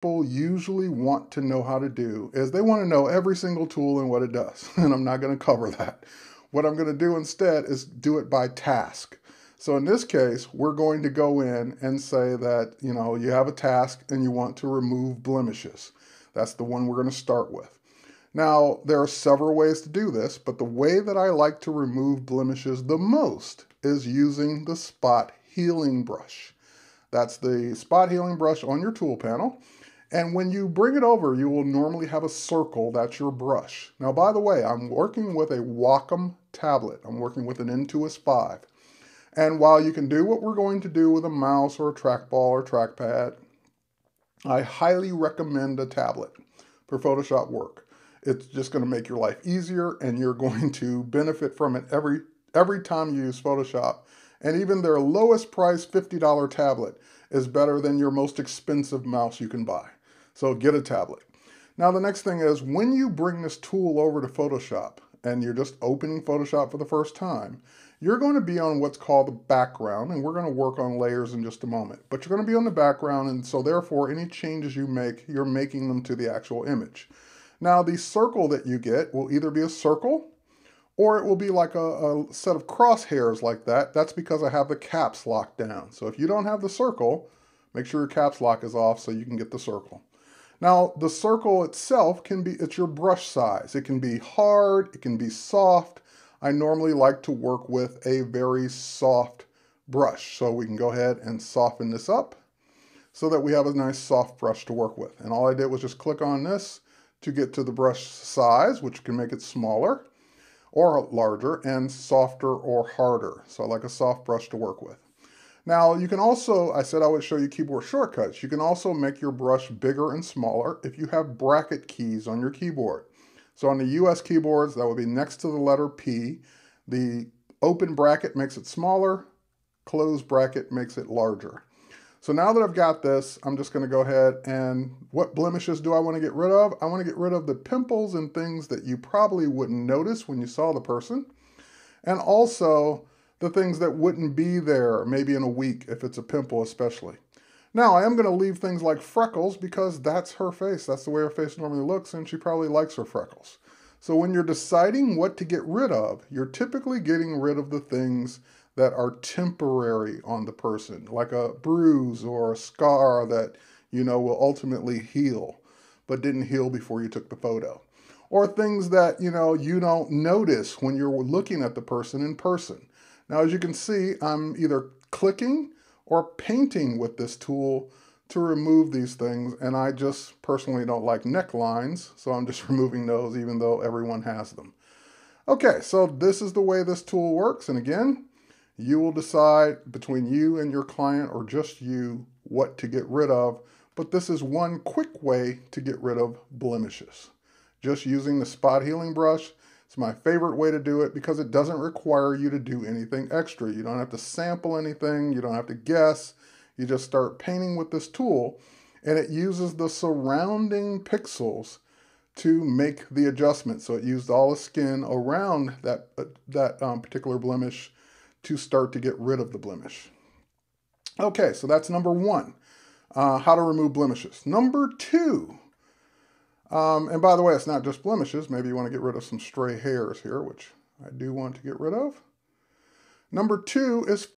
people usually want to know how to do is they want to know every single tool and what it does. And I'm not going to cover that. What I'm going to do instead is do it by task. So in this case, we're going to go in and say that, you know, you have a task and you want to remove blemishes. That's the one we're going to start with. Now, there are several ways to do this, but the way that I like to remove blemishes the most is using the spot healing brush. That's the spot healing brush on your tool panel. And when you bring it over, you will normally have a circle, that's your brush. Now, by the way, I'm working with a Wacom tablet. I'm working with an Intuos 5. And while you can do what we're going to do with a mouse or a trackball or trackpad, I highly recommend a tablet for Photoshop work. It's just going to make your life easier and you're going to benefit from it every every time you use Photoshop. And even their lowest price $50 tablet is better than your most expensive mouse you can buy. So get a tablet. Now the next thing is when you bring this tool over to Photoshop and you're just opening Photoshop for the first time, you're going to be on what's called the background, and we're going to work on layers in just a moment. But you're going to be on the background, and so therefore any changes you make, you're making them to the actual image. Now the circle that you get will either be a circle, or it will be like a, a set of crosshairs like that. That's because I have the caps locked down. So if you don't have the circle, make sure your caps lock is off so you can get the circle. Now, the circle itself can be, it's your brush size. It can be hard, it can be soft. I normally like to work with a very soft brush. So we can go ahead and soften this up so that we have a nice soft brush to work with. And all I did was just click on this to get to the brush size, which can make it smaller or larger and softer or harder. So I like a soft brush to work with. Now you can also, I said I would show you keyboard shortcuts. You can also make your brush bigger and smaller if you have bracket keys on your keyboard. So on the US keyboards, that would be next to the letter P. The open bracket makes it smaller, closed bracket makes it larger. So now that I've got this, I'm just gonna go ahead and what blemishes do I wanna get rid of? I wanna get rid of the pimples and things that you probably wouldn't notice when you saw the person. And also the things that wouldn't be there maybe in a week if it's a pimple especially. Now, I am going to leave things like freckles because that's her face. That's the way her face normally looks, and she probably likes her freckles. So when you're deciding what to get rid of, you're typically getting rid of the things that are temporary on the person, like a bruise or a scar that, you know, will ultimately heal, but didn't heal before you took the photo. Or things that, you know, you don't notice when you're looking at the person in person. Now, as you can see, I'm either clicking or painting with this tool to remove these things. And I just personally don't like necklines, so I'm just removing those even though everyone has them. Okay, so this is the way this tool works. And again, you will decide between you and your client or just you what to get rid of. But this is one quick way to get rid of blemishes. Just using the spot healing brush it's my favorite way to do it because it doesn't require you to do anything extra. You don't have to sample anything, you don't have to guess. You just start painting with this tool and it uses the surrounding pixels to make the adjustment. So it used all the skin around that, uh, that um, particular blemish to start to get rid of the blemish. Okay, so that's number one, uh, how to remove blemishes. Number two, um, and by the way, it's not just blemishes. Maybe you want to get rid of some stray hairs here, which I do want to get rid of. Number two is